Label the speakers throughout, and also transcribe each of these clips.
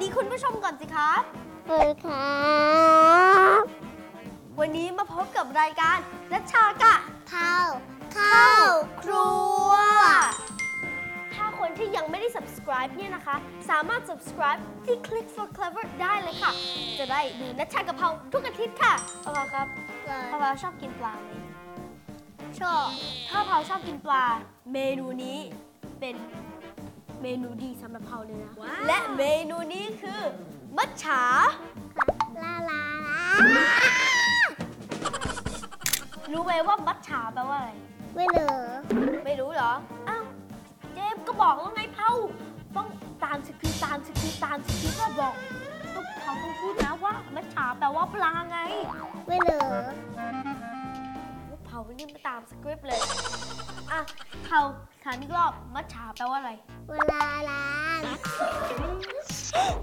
Speaker 1: ดีคุณผู้ชมก่อนสิครับ
Speaker 2: สวัสดีครับ
Speaker 1: วันนี้มาพบกับรายการนัชชากะ
Speaker 2: เท้าข้า
Speaker 1: เข้าวค
Speaker 2: ค
Speaker 1: รั
Speaker 2: รั
Speaker 1: ว
Speaker 2: ว
Speaker 1: ถ้าคนที่ยังไม่ได้ subscribe เนี่ยนะคะ สามารถ subscribe ที่ Click for Clever ได้เลยค่ะ จะได้ดูนัชชากะเพราทุกอาทิตย์ค่ะพ่อพาครับพ่อพาชอบกินปลาไหม
Speaker 2: ชอบ
Speaker 1: ถ้าเผาชอบกินปลา เมนูนี้เป็น เมนูดีสำหรับเผาเลยนะ และเมนูนี้คือ มัจฉา
Speaker 2: ลาลา
Speaker 1: รู้ไหมว่ามัจฉาแปลว่าอะไร
Speaker 2: ไม่เหลือ
Speaker 1: ไม่รู้เหรอ อ้าว เจมส์ก็บอกแล้วไงเผาต้องตามสคริปต์ตามสคริปต์ตามสคริปต์ก็บอกต้องเขาต้องพูดนะว่ามัจฉาแปลว่าปลาไง
Speaker 2: ไม่เหลือ
Speaker 1: เภานี่มาตามสคริปต์เลย อะเภาถามอีกรอบมัจฉาแปลว่าอะไร
Speaker 2: เวลาลาน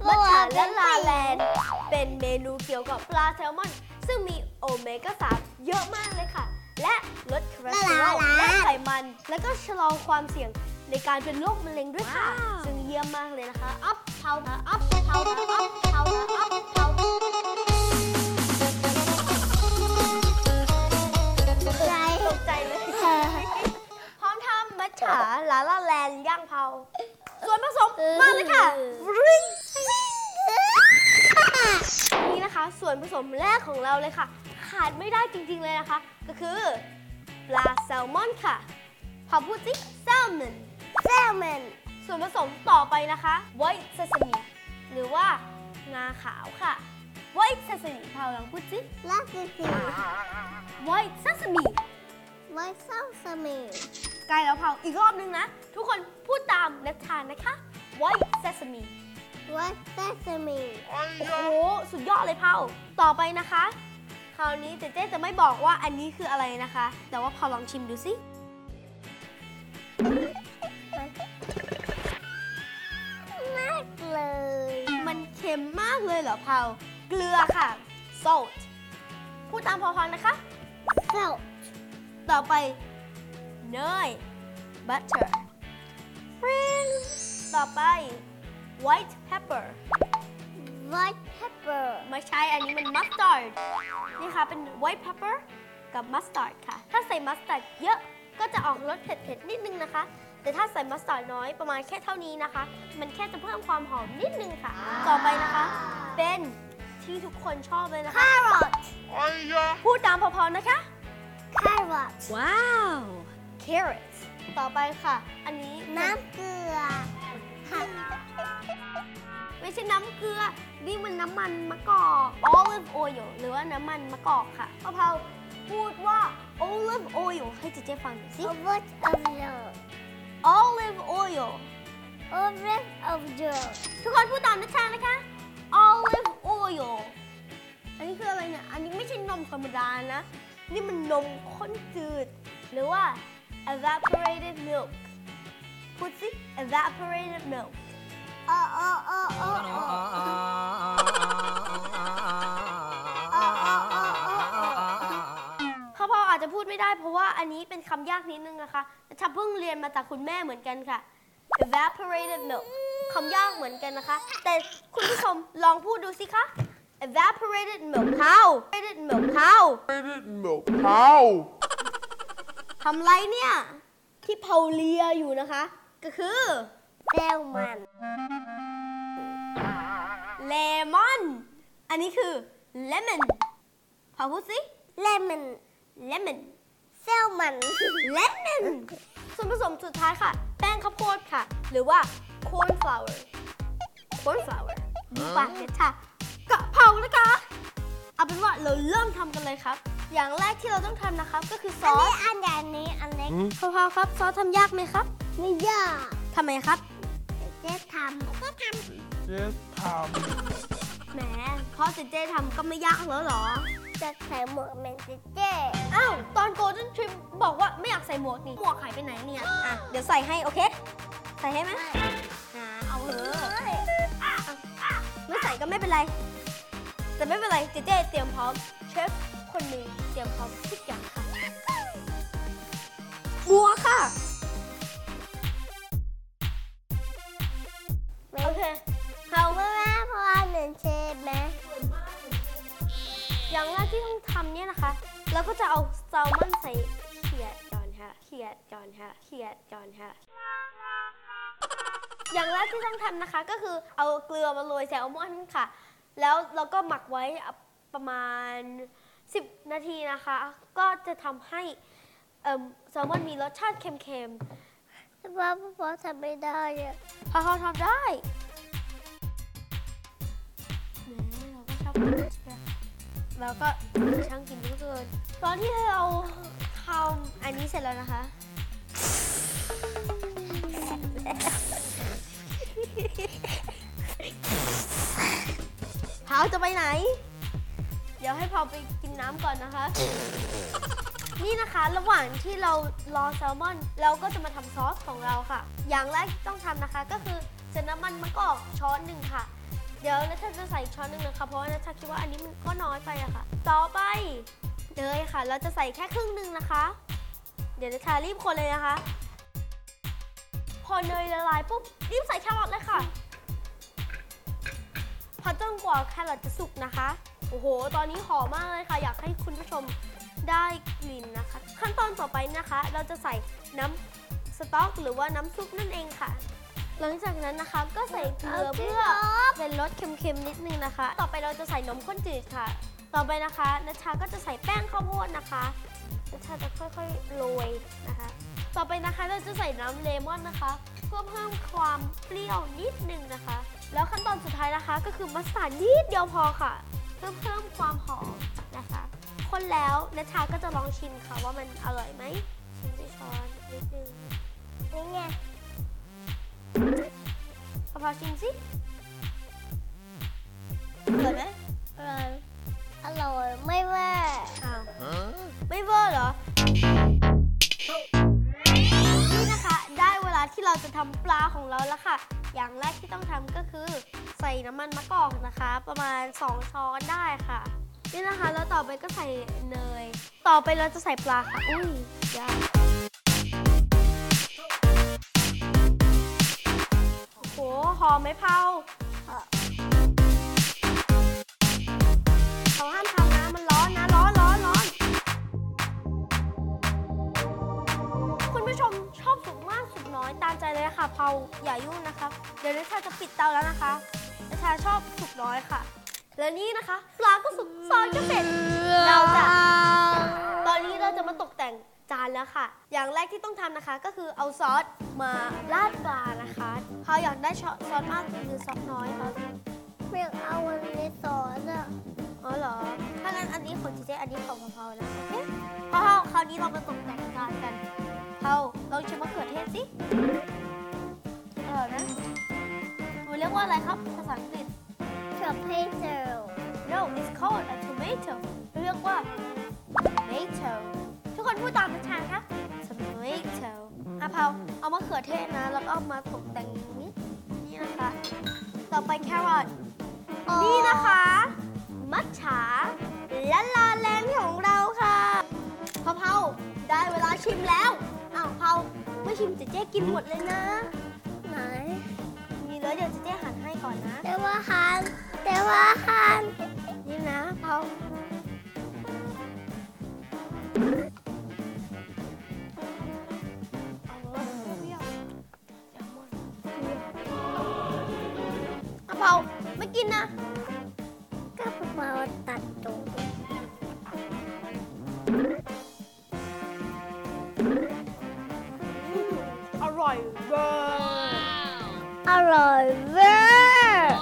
Speaker 1: มัจฉาลั้ลลาแลนด์เป็นเมนูเกี่ยวกับปลาแซลมอน ซึ่งมีโอเมก้า3เยอะมากเลยค่ะ และลดคอเลสเตอรอลและไขมัน และก็ชะลอความเสี่ยงในการเป็นโรคมะเร็งด้วยค่ะ ซึ่งเยี่ยมมากเลยนะคะ อัพเภาอัพเภาอัพ ไม่ได้จริงๆเลยนะคะ ก็คือปลาแซลมอนค่ะพอพูดสิแซลมอน
Speaker 2: แซลมอน
Speaker 1: ส่วนผสมต่อไปนะคะ white sesame หรือว่างาขาวค่ะ white sesame พาวลองพูดสิ
Speaker 2: ลาสิสิ
Speaker 1: white sesame
Speaker 2: ไว้เศร้าสมิง
Speaker 1: ใกล้แล้วเผาอีกรอบนึงนะ ทุกคนพูดตามนัชชานะคะ white sesame
Speaker 2: ไว้เซซามิง
Speaker 1: โอ้โห สุดยอดเลยเผาต่อไปนะคะค ราวนี้เจเจ๊จะไม่บอกว่าอันนี้คืออะไรนะคะ แต่ว่าเผาลองชิมดูสิ
Speaker 2: มากเลย
Speaker 1: มันเค็มมากเลยเหรอเผาเกลือค่ะ salt พูดตามพอฟังนะคะ
Speaker 2: เศร้า
Speaker 1: ต่อไปเนย butter ต่อไป white pepper
Speaker 2: ไว ท์เพปเปอร์
Speaker 1: ไม่ใช่อันนี้มัน mustard นี่ค่ะเป็น white pepper กับ mustard ค่ะ ถ้าใส่ mustard เยอะก็จะออกรสเผ็ดๆนิดนึงนะคะ แต่ถ้าใส่ mustard น้อยประมาณแค่เท่านี้นะคะ มันแค่จะเพิ่มความหอมนิดนึงค่ะ ต่อไปนะคะ เป็นที่ทุกคนชอบเลยนะคะ
Speaker 2: แครอท
Speaker 1: พูดตามพอๆนะคะ
Speaker 2: แครอท
Speaker 1: แครอท ต่อไปค่ะ อันนี้
Speaker 2: น้ำเกลือ ผัก
Speaker 1: ไม่ใช่น้ำเกลือ นี่มันน้ำมันมะกอก olive oil หรือว่าน้ำมันมะกอกค่ะพะเภาพูดว่า olive oil ให้เจเจฟังหน่อยสิ
Speaker 2: โอเวอร์ออฟเดอร์
Speaker 1: olive oil
Speaker 2: โอเวอร์ออฟเดอร์
Speaker 1: ทุกคนพูดตามณัชชานะคะ olive oil อันนี้คืออะไรเนี่ย อันนี้ไม่ใช่นมธรรมดานะ นี่มันนมข้นจืด หรือว่า evaporated milk พูดสิ evaporated milk
Speaker 2: โอโอโอโอโอ
Speaker 1: พ่อพ่ออาจจะพูดไม่ได้เพราะว่าอันนี้เป็นคำยากนิดนึงนะคะแต่ฉันเพิ่งเรียนมาจากคุณแม่เหมือนกันค่ะ evaporated milk คำยากเหมือนกันนะคะ แต่คุณผู้ชมลองพูดดูสิคะ evaporated milk how evaporated milk how
Speaker 3: milk how
Speaker 1: ทำไรเนี่ย ที่เผาเลียอยู่นะคะ ก็คือ
Speaker 2: เซลมัน
Speaker 1: เลมอน อันนี้คือ lemon พอพูดสิ
Speaker 2: เลมอน
Speaker 1: lemon
Speaker 2: เซลมัน
Speaker 1: lemon ส่วนผสมสุดท้ายค่ะ แป้งข้าวโพดค่ะ หรือว่า corn flour corn flour ดูปากเนี่ยค่ะกะเพรานะคะเอาเป็นว่าเราเริ่มทำกันเลยครับ อย่างแรกที่เราต้องทำนะครับ ก็คือซ
Speaker 2: อัน
Speaker 1: อ
Speaker 2: นี้
Speaker 1: ส
Speaker 2: อันใหญ่นี้อันเล็ก
Speaker 1: พอๆครับ ซอสทำยากไหมครับ
Speaker 2: ไม่ยาก
Speaker 1: ทำไมครับ
Speaker 2: เจ๊ทำเจ๊ท
Speaker 3: Just time
Speaker 1: แหมเพราะเจเจทำก็ไม่ยากแล้วเหรอำ
Speaker 2: จะใส่หมวกเหมือนเจ๊เจ๊
Speaker 1: อ้าวตอน Golden Trip บอกว่าไม่อยากใส่หมวกนี่หมวกหายไปไหนเนี่ยอะเดี๋ยวใส่ให้โอเค ใส่ให้ไหมอ่าเอาเถอะอะอะไม่ใส่ก็ไม่เป็นไร แต่ไม่เป็นไรเจเจเตรียมพร้อมเชฟคนหนึ่งเตรียมพร้อมทุกอย่างค่ะบัวค่ะ เค
Speaker 2: เขาเมื่อแม่พอเหมือนเชฟไหม
Speaker 1: อย่างแรกที่ต้องทำเนี่ยนะคะ เราก็จะเอาแซลมอนใส่เขียดก่อนค่ะเขียดก่อนค่ะเขียดก่อนค่ะอย่างแรกที่ต้องทำนะคะ ก็คือเอาเกลือมาโรยแซลมอนค่ะ แล้วเราก็หมักไว้ประมาณ 10 นาทีนะคะ ก็จะทำให้เอิ่มแซลมอนมีรสชาติเค็ม
Speaker 2: แต่ว่าพ่อทำไม่ได้อะ
Speaker 1: ๆพอเขาทำได้แหม เราก็ชอบกินแล้วก็ช่างกินเหลือเกินตอนที่เราทำอันนี้เสร็จแล้วนะคะเผาจะไปไหน เดี๋ยวให้เผาไปกินน้ำก่อนนะคะ นี่นะคะระหว่างที่เรารอแซลมอน เราก็จะมาทำซอสของเราค่ะ อย่างแรกต้องทำนะคะก็คือใส่น้ำมันมะกอกช้อนหนึ่งค่ะ เดี๋ยวนัชชาจะใส่ช้อนหนึ่งนะคะ เพราะว่านัชชาคิดว่าอันนี้มันก็น้อยไปอะค่ะ ต่อไปเนยค่ะ เราจะใส่แค่ครึ่งหนึ่งนะคะ เดี๋ยวนัชชารีบคนเลยนะคะ พอเนยละลายปุ๊บรีบใส่แครอทเลยค่ะพอจนกว่าแครอทจะสุกนะคะ โอ้โห ตอนนี้หอมมากเลยค่ะ อยากให้คุณผู้ชมได้กลิ่นนะคะ ขั้นตอนต่อไปนะคะ เราจะใส่น้ำสต๊อกหรือว่าน้ำซุปนั่นเองค่ะ หลังจากนั้นนะคะก็ใส่เกลือเพื่อเป็นรสเค็มๆนิดนึงนะคะ ต่อไปเราจะใส่นมข้นจืดค่ะ ต่อไปนะคะนัชชาก็จะใส่แป้งข้าวโพดนะคะนัชชาจะค่อยๆโรยนะคะ ต่อไปนะคะเราจะใส่น้ำเลมอนนะคะ เพื่อเพิ่มความเปรี้ยวนิดนึงนะคะ แล้วขั้นตอนสุดท้ายนะคะ ก็คือมัสตาร์ดนิดเดียวพอค่ะ เพื่อเพิ่มความหอมนะคะ คนแล้วนัชชาก็จะลองชิมค่ะว่ามันอร่อยไหมชิมด้วยช้อนนิดนึง
Speaker 2: นี่ไง
Speaker 1: พอพอชิมสิอร่อยไหม
Speaker 2: อร่อยอร่อยไม่แว่
Speaker 1: อ้าวไม่เวอร์เหรอ นี่นะคะ ได้เวลาที่เราจะทำปลาของเราแล้วค่ะ อย่างแรกที่ต้องทำก็คือ ใส่น้ำมันมะกอกนะคะ ประมาณ 2 ช้อนได้ค่ะนี่นะคะแล้วต่อไปก็ใส่เนย ต่อไปเราจะใส่ปลาค่ะ อุ้ยยาก หหอมไหมเผาเขาห้ามทำนะมันร้อนนะ ร้อนร้อนร้อน คุณผู้ชมชอบสุกมากสุกน้อยตามใจเลยนะคะเผาอย่ายุ่งนะคะเดี๋ยวนิชาจะปิดเตาแล้วนะคะนิชาชอบสุกน้อยค่ะ และนี่นะคะปลาก็สุกซอยก็เสร็จเราจะตอนนี้เราจะมาตกแต่ง จานแล้วค่ะ อย่างแรกที่ต้องทำนะคะ ก็คือเอาซอสมาราดปลานะคะเขาอยากได้ซอสมากหรือซอสน้อยคะ
Speaker 2: ไม่เอาวันนี้สอนอะ
Speaker 1: อ๋อเหรอ ถ้างั้นอันนี้ของเจเจอันนี้ของเผาๆนะโอเคเผาๆคราวนี้เรามาตกแต่งจานกันเผาเราชิมมะเขือเทศสิอร่อยนะมันเรียกว่าอะไรครับภาษาอังกฤษ
Speaker 2: ชอบให้เจอ
Speaker 1: No it's called a tomato เรียกว่า tomato ทุกคน พูดตามนัชชาคะ tomato อะเผาเอามะเขือเทศนะ แล้วก็เอามาตกแต่งอย่างนี้นี่นะคะ ต่อไปแครอทนี่นะคะ มัทฉาและลาแลนด์ของเราค่ะพะเพาได้เวลาชิมแล้วอ้าวเผาไม่ชิมเจ๊เจ๊กินหมดเลยนะ
Speaker 2: ไหน
Speaker 1: มีแล้วเดี๋ยวเจ๊เจ๊หั่นให้ก่อนนะ
Speaker 2: แต่ว่าฮันแต่ว่าฮัน
Speaker 1: นี่นะเผาเอา กินนะ
Speaker 2: ก็มาตัดตรง
Speaker 1: อร่อยเวอร์
Speaker 2: อร่อยเวอร์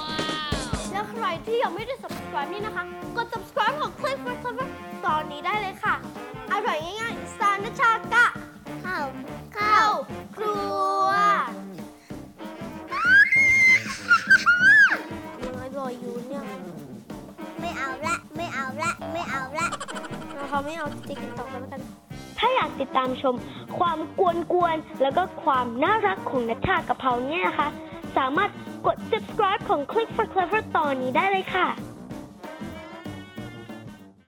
Speaker 1: แล้วใครที่ยังไม่ได้ subscribe นี่นะคะ กด subscribe ของ Click for Clever ตอนนี้ได้เลยค่ะ อร่อยง่ายๆสารนชากะ
Speaker 2: ข้าว ข้า
Speaker 1: เข้าวครัว ยูเนี่ย
Speaker 2: ไม่เอาละไม่เอาละไม่เอาละ
Speaker 1: เราเขาไม่เอาสติ๊กต่อกแล้วกัน ถ้าอยากติดตามชม ความกวนๆแล้วก็ความน่ารักของนัชชากับเพาเนี่ยนะคะ สามารถกด subscribe ของ Click for Clever ตอนนี้ได้เลยค่ะ